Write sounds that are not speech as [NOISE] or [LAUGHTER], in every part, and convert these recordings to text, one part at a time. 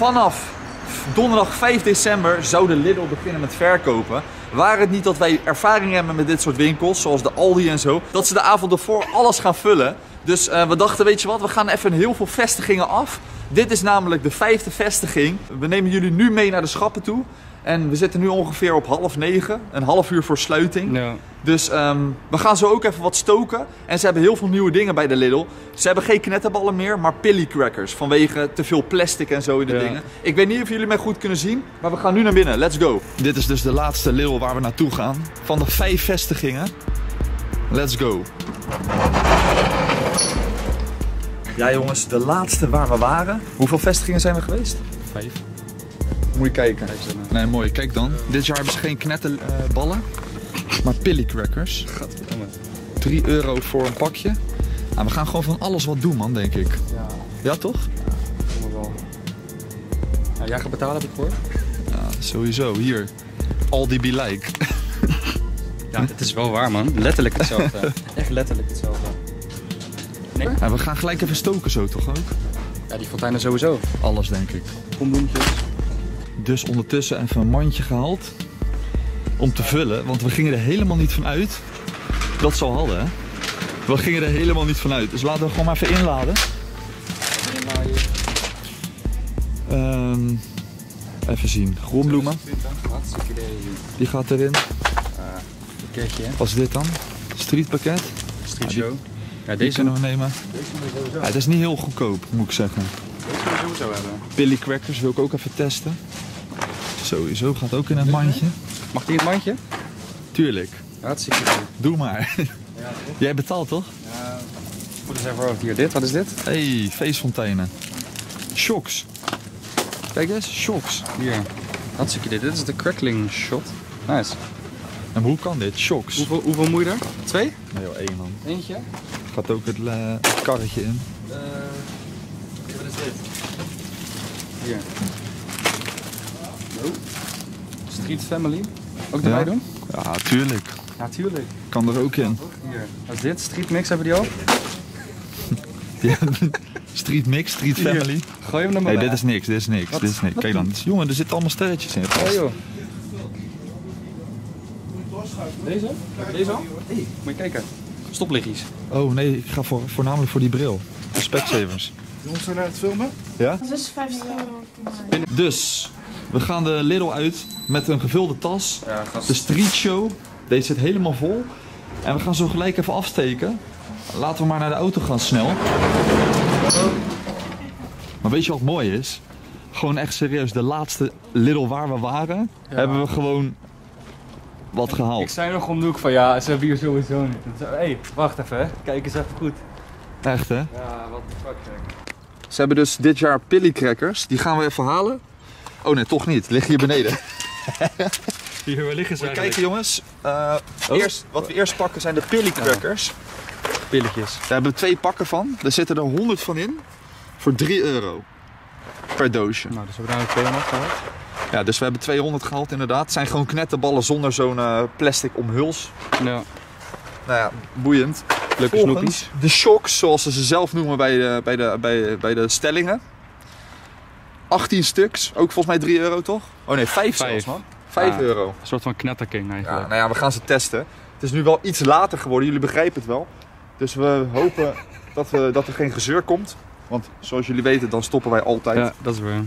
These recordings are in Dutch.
Vanaf donderdag 5 december zou de Lidl beginnen met verkopen. Waar het niet dat wij ervaring hebben met dit soort winkels, zoals de Aldi en zo, dat ze de avond ervoor alles gaan vullen. Dus eh, we dachten, weet je wat, we gaan even heel veel vestigingen af. Dit is namelijk de vijfde vestiging. We nemen jullie nu mee naar de schappen toe. En we zitten nu ongeveer op half negen, een half uur voor sluiting. Ja. Dus ehm, we gaan zo ook even wat stoken. En ze hebben heel veel nieuwe dingen bij de Lidl. Ze hebben geen knetterballen meer, maar pillycrackers. Vanwege te veel plastic en zo in de Ja. dingen. Ik weet niet of jullie mij goed kunnen zien, maar we gaan nu naar binnen. Let's go. Dit is dus de laatste Lidl waar we naartoe gaan. Van de vijf vestigingen. Let's go. Ja jongens, de laatste waar we waren. Hoeveel vestigingen zijn we geweest? Vijf. Moet je kijken. Nee, mooi. Kijk dan. Dit jaar hebben ze geen knetterballen, maar pillycrackers. Gadverdamme. 3 euro voor een pakje. Nou, we gaan gewoon van alles wat doen, man, denk ik. Ja, Ja, toch? maar wel. Ja, jij gaat betalen, heb ik gehoord. Ja, sowieso. Hier. Aldi be like. [LAUGHS] Ja, het is wel waar, man. Letterlijk hetzelfde. [LAUGHS] Echt letterlijk hetzelfde. Nee? Ja, we gaan gelijk even stoken zo, toch ook? Ja, die fonteinen sowieso. Alles, denk ik. Pomdoentjes. Dus ondertussen even een mandje gehaald. Om te vullen, want we gingen er helemaal niet van uit dat ze al hadden, hè? We gingen er helemaal niet van uit. Dus laten we gewoon maar even inladen. Ehm, even zien. Groenbloemen, die gaat erin. Hè. Wat is dit dan? Streetpakket. Street show. Ja, deze kunnen we nemen. Deze. Ja, het is niet heel goedkoop, moet ik zeggen. Deze moet je sowieso hebben. Billy crackers wil ik ook even testen. Sowieso gaat ook in het mandje. Mag die in het mandje? Tuurlijk. Hartstikke idee. Doe maar. Jij betaalt toch? Ja, goed eens even over hier. Dit, wat is dit? hey, feestfonteinen. Shocks. Kijk eens, shocks. Hier. Hartstikke idee. Dit is de crackling shot. Nice. En hoe kan dit? Shocks. Hoeveel, hoeveel? Twee? Nee joh, één man. Eentje? Gaat ook het, eh, het karretje in. Eh, wat is dit? Hier. Oh. Street Family. Ook erbij Ja. doen? Ja, tuurlijk. Natuurlijk. Kan er ook in. Hier. Wat is dit? Street Mix hebben die al? [LAUGHS] Ja, street mix, street Hier. family. Gooi hem er maar Nee, bij. dit is niks, dit is niks, Wat? dit is niks. Kijk dan, jongen, er zitten allemaal sterretjes in. Oh joh. Deze? Deze al? Hey, moet je kijken. Stoplichtjes. Oh nee, ik ga voor, voornamelijk voor die bril. De specsavers. Jongens, zijn naar het filmen? Ja? 56 euro. Dus, we gaan de Lidl uit met een gevulde tas. Ja. De street show. Deze zit helemaal vol. En we gaan zo gelijk even afsteken. Laten we maar naar de auto gaan snel. Maar weet je wat mooi is? Gewoon echt serieus, de laatste Lidl waar we waren, hebben we gewoon wat gehaald. Ik zei nog om de hoek van ja, ze hebben hier sowieso niet. Hé, hey, wacht even hè. Kijk eens even goed. Echt hè? Ja, wat de fuck zeg. Ze hebben dus dit jaar pillycrackers. Die gaan we even halen. Oh nee, toch niet. Liggen hier beneden. [LAUGHS] Hier, waar liggen ze Moet kijken jongens. Eh, Oh. eerst, wat we eerst pakken zijn de pillycrackers. Pilletjes. Daar hebben we twee pakken van. Daar zitten er 100 van in. Voor 3 euro. Per doosje. Nou, dus we hebben daar 200 gehad. Ja, dus we hebben 200 gehaald inderdaad. Het zijn gewoon knetterballen zonder zo'n eh, plastic omhuls. Ja. Nou ja, boeiend. Leuke snoepies. de shocks, zoals ze ze zelf noemen bij de, bij de, bij, bij de stellingen. 18 stuks, ook volgens mij 3 euro toch? Oh nee, 5 zelfs man. 5 Ah. euro. Een soort van knetterking Ja, eigenlijk. nou ja, we gaan ze testen. Het is nu wel iets later geworden, jullie begrijpen het wel. Dus we hopen dat, we, dat er geen gezeur komt. Want zoals jullie weten, dan stoppen wij altijd. Ja, dat is waar.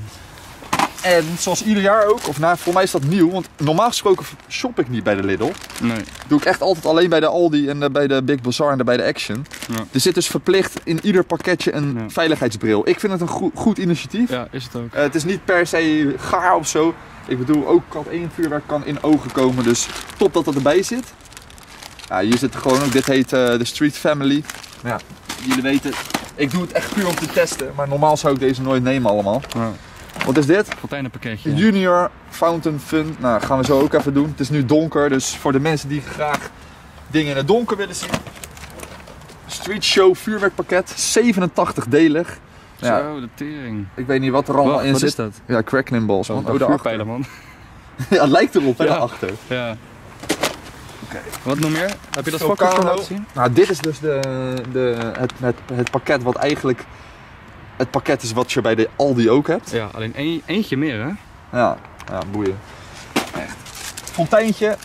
En zoals ieder jaar ook, of nou, voor mij is dat nieuw. Want normaal gesproken shop ik niet bij de Lidl. Nee. Doe ik echt altijd alleen bij de Aldi en eh, bij de Big Bazaar en bij de Action. Ja. Er zit dus verplicht in ieder pakketje een Ja. veiligheidsbril. Ik vind het een goed, goed initiatief. Ja, is het ook. Eh, het is niet per se gaar of zo. Ik bedoel, ook kat 1 vuurwerk kan in ogen komen. Dus top dat dat erbij zit. Ja, hier zit gewoon ook, dit heet eh, de Street Family. Ja, jullie weten, ik doe het echt puur om te testen. Maar normaal zou ik deze nooit nemen allemaal. Ja. Wat is dit? Fonteinenpakketje. Junior Fountain Fun. Nou, gaan we zo ook even doen. Het is nu donker, dus voor de mensen die graag dingen in het donker willen zien. Street Show vuurwerkpakket, 87 delig. Ja, Zo, de tering. ik weet niet wat er allemaal Wat, in wat zit. is dat? Ja, crackling balls man. Oh, daarachter. man. [LAUGHS] Ja, het lijkt erop, hè, Ja. daarachter. Ja. Wat nog meer? Heb je dat vakje laten zien? Nou, dit is dus de, de, het, het, het pakket wat eigenlijk het pakket is wat je bij de Aldi ook hebt. Ja, alleen eentje meer hè? Ja, ja boeien. Echt. Fonteintje.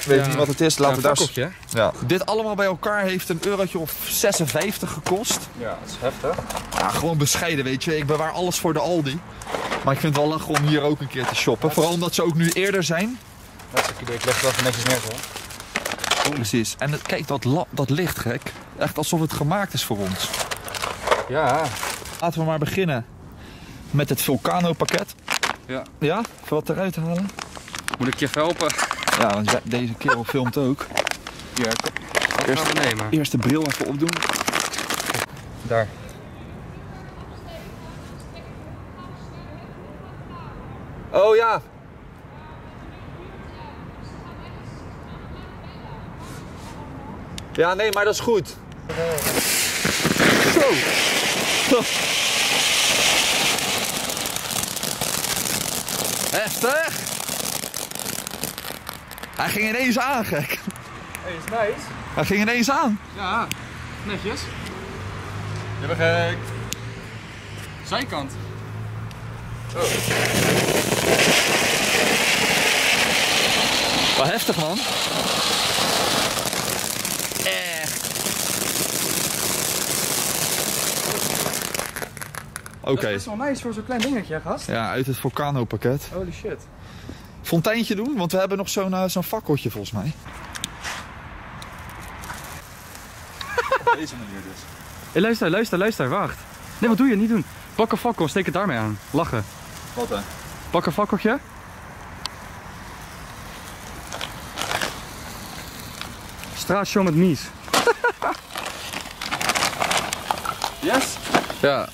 Ik weet Ja. niet wat het is. Laten we daar... Ja. Dit allemaal bij elkaar heeft een eurotje of 56 gekost. Ja, dat is heftig. Ja, gewoon bescheiden, weet je. Ik bewaar alles voor de Aldi. Maar ik vind het wel leuk om hier ook een keer te shoppen. Vooral omdat ze ook nu eerder zijn. Dat is een idee. Ik leg het wel even netjes neer zo. Precies. En het- kijk, dat, dat licht gek. Echt alsof het gemaakt is voor ons. Ja. Laten we maar beginnen met het Vulcano pakket. Ja. Ja? Even wat eruit halen. Moet ik je even helpen? Ja, want deze kerel filmt ook. Ja, Eerst- gaan we nemen? Eerst de bril even opdoen. Daar. Oh ja. Ja, nee, maar dat is goed. Zo. [LAUGHS] Heftig. Hij ging ineens aan, gek. Hey, is nice. Hij ging ineens aan. Ja, netjes. Je bent gek. Zijkant. Wat heftig, man. Oké. Dat is best wel nice voor zo'n klein dingetje, gast. Ja, uit het Volcano pakket. Holy shit. Fonteintje doen, want we hebben nog zo'n eh, zo'n fakkeltje volgens mij. Op deze manier dus. Hey, luister, luister, luister, wacht. Nee, wat doe je? Niet doen. Pak een fakkel, steek het daarmee aan. Lachen. Wat dan? Pak een fakkeltje. Straatshow met Mies. Yes? Ja.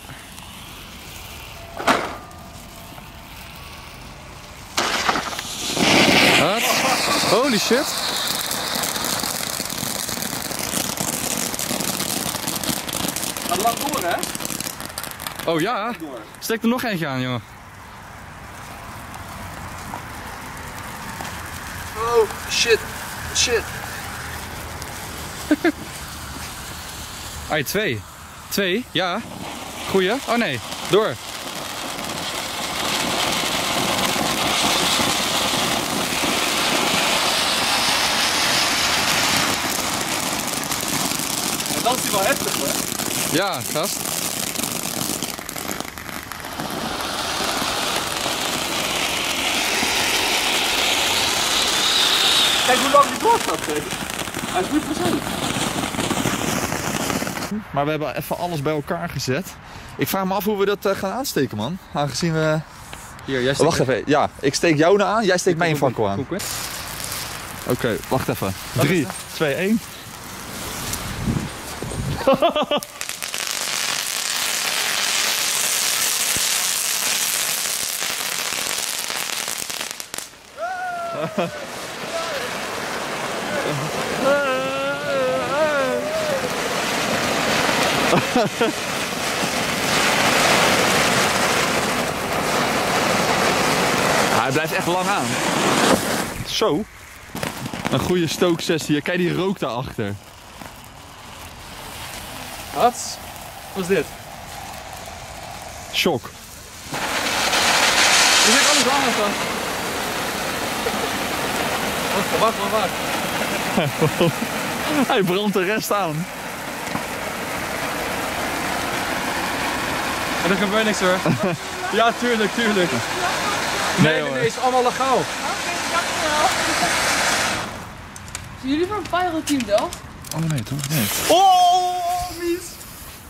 Wat? Holy shit. Gaat lang door, hè? Oh ja? Steek er nog eentje aan, jongen. Oh, shit. Shit. [LAUGHS] Ai, twee. Twee? Ja. Goeie. Oh nee. Door. En dan is hij wel heftig, hoor. Ja, gast. Kijk hoe lang die door gaat. Hij is goed gezond. Maar we hebben even alles bij elkaar gezet. Ik vraag me af hoe we dat eh, gaan aansteken, man. Aangezien we... Hier, jij wacht even. Ja, ik steek jou nou aan. Jij steekt mij een fakkel aan. Oké, wacht even. Wat is 3, dat? 2, 1. Hij blijft echt lang aan. Zo. Een goede stooksessie. Kijk die rook daarachter. Wat? Wat is dit? Shock. Er zit alles anders dan. Wacht, wacht, wacht, wacht. [LAUGHS] Hij brandt de rest aan. En er gebeurt niks hoor. [LAUGHS] ja, tuurlijk, tuurlijk. Nee, Nee, nee, is allemaal legaal. Zijn jullie van Pyro Team dan? Oh nee, toch? Nee. Oh.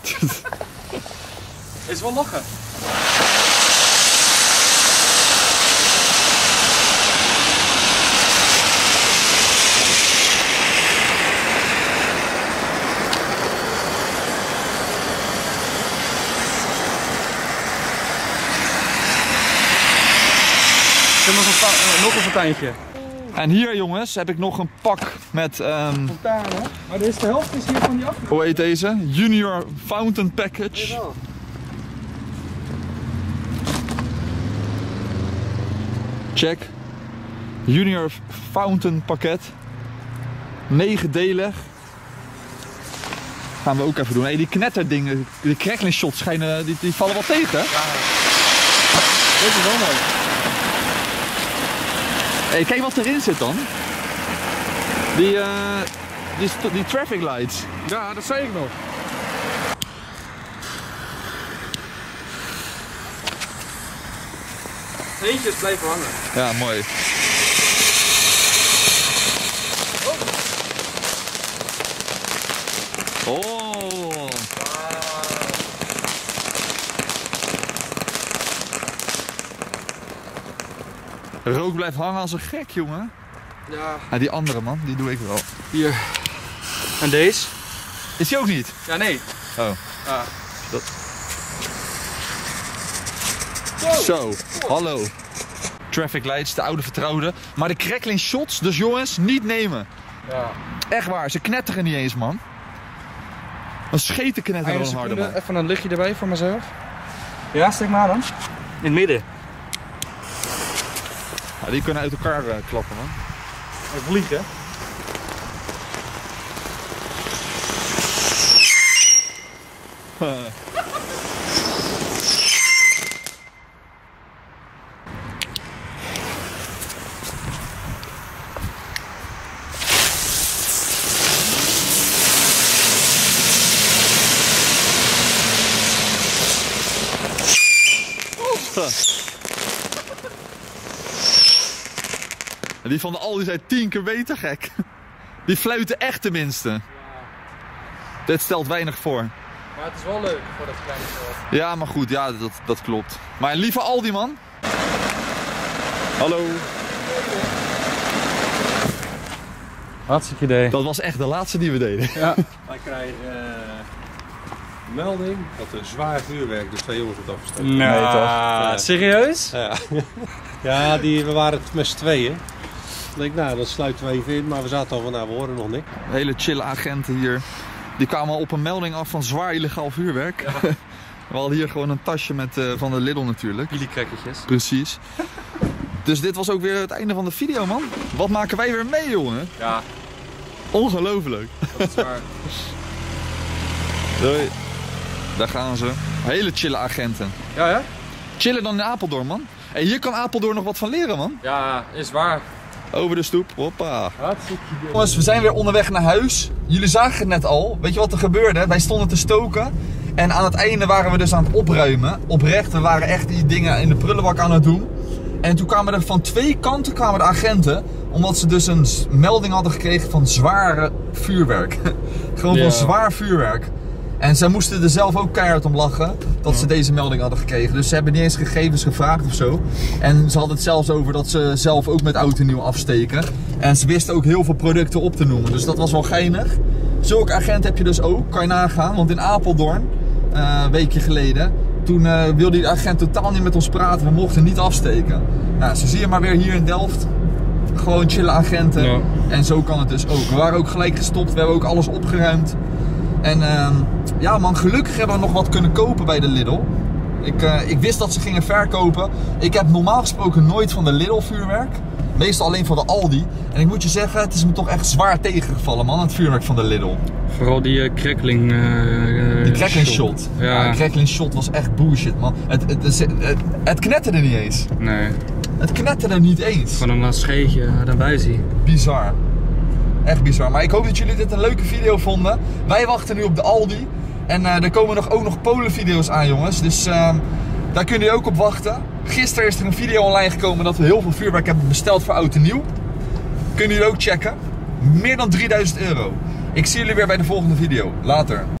[LAUGHS] is wel lachen. Zeg eh, nog een fonteintje. En hier jongens heb ik nog een pak met, Fontanen. Maar de helft is hier van die af. hoe heet deze? Junior Fountain Package. Check. Junior Fountain pakket. Negendelig. Gaan we ook even doen. Hey, die knetterdingen, die crackling shots schijnen, die, die vallen wel tegen. hè? Dit is wel mooi. Hey, kijk wat erin zit dan. Die, eh, die, die traffic lights. Ja, dat zei ik nog. Eentjes blijven hangen. Ja, mooi. Oh. Rook blijft hangen als een gek, jongen. Ja. Ja, die andere man, die doe ik wel. Hier. En deze? Is die ook niet? Ja, nee. Oh. Ah. Zo, hallo. Traffic lights, de oude vertrouwde. Maar de crackling shots, dus jongens, niet nemen. Ja. Echt waar, ze knetteren niet eens, man. Een scheten knetteren harder, man. even een luchtje erbij voor mezelf. Ja, steek maar dan. In het midden. Ja, die kunnen uit elkaar eh, klappen, man. Hij vliegt, hè? En die van de Aldi zijn tien keer beter gek. [LAUGHS] Die fluiten echt tenminste. Dit stelt weinig voor. Maar het is wel leuk voor dat kleine soort. Ja, maar goed, ja, dat, dat klopt. Maar lieve Aldi, man. Hallo. Hartstikke idee. Dat was echt de laatste die we deden. [LAUGHS] Wij krijgen eh, melding dat er zwaar vuurwerk door twee jongens wordt afgestoken. Nee, toch? toch? Serieus? Ja, [LAUGHS] ja die, we waren het met z'n tweeën. Ik denk, nou, dan sluiten we even in, maar we zaten al van, nou, we horen nog niks. Hele chille agenten hier. Die kwamen al op een melding af van zwaar illegaal vuurwerk. [LAUGHS] We hadden hier gewoon een tasje met, eh, van de Lidl natuurlijk. Jullie krekkertjes. Precies. Dus dit was ook weer het einde van de video, man. Wat maken wij weer mee, jongen? Ja, Ongelooflijk. dat is waar. Doei. Daar gaan ze. Hele chille agenten. Ja, ja? Chiller dan in Apeldoorn, man. Hey, hier kan Apeldoorn nog wat van leren, man. Ja, is waar. Over de stoep. Hoppa. Jongens, we zijn weer onderweg naar huis. Jullie zagen het net al. Weet je wat er gebeurde? Wij stonden te stoken. En aan het einde waren we dus aan het opruimen. Oprecht, we waren echt die dingen in de prullenbak aan het doen. En toen kwamen er van twee kanten kwamen de agenten. Omdat ze dus een melding hadden gekregen van zware vuurwerk. [LAUGHS] Gewoon Ja. van zwaar vuurwerk. En zij moesten er zelf ook keihard om lachen dat ze deze melding hadden gekregen. Dus ze hebben niet eens gegevens gevraagd of zo. En ze hadden het zelfs over dat ze zelf ook met oud en nieuw afsteken. En ze wisten ook heel veel producten op te noemen. Dus dat was wel geinig. Zulke agent heb je dus ook, kan je nagaan. Want in Apeldoorn, eh, een weekje geleden, toen eh, wilde die agent totaal niet met ons praten. We mochten niet afsteken. Nou, zo zie je maar weer hier in Delft. Gewoon chille agenten. Ja. En zo kan het dus ook. We waren ook gelijk gestopt. We hebben ook alles opgeruimd. En ehm, ja man, gelukkig hebben we nog wat kunnen kopen bij de Lidl. Ik, eh, ik wist dat ze gingen verkopen. Ik heb normaal gesproken nooit van de Lidl vuurwerk. Meestal alleen van de Aldi. En ik moet je zeggen, het is me toch echt zwaar tegengevallen man, het vuurwerk van de Lidl. Vooral die eh, crackling eh, Die crackling shot. Ja. de crackling shot was echt bullshit man. Het, het, het, het, het knetterde niet eens. Nee, Het knetterde niet eens. gewoon een scheetje erbij zie. Bizar. Echt bizar. Maar ik hoop dat jullie dit een leuke video vonden. Wij wachten nu op de Aldi. En eh, er komen nog, ook nog Polen-video's aan, jongens. Dus ehm, daar kunnen jullie ook op wachten. Gisteren is er een video online gekomen dat we heel veel vuurwerk hebben besteld voor oud en nieuw. Kunnen jullie ook checken. Meer dan 3000 euro. Ik zie jullie weer bij de volgende video. Later.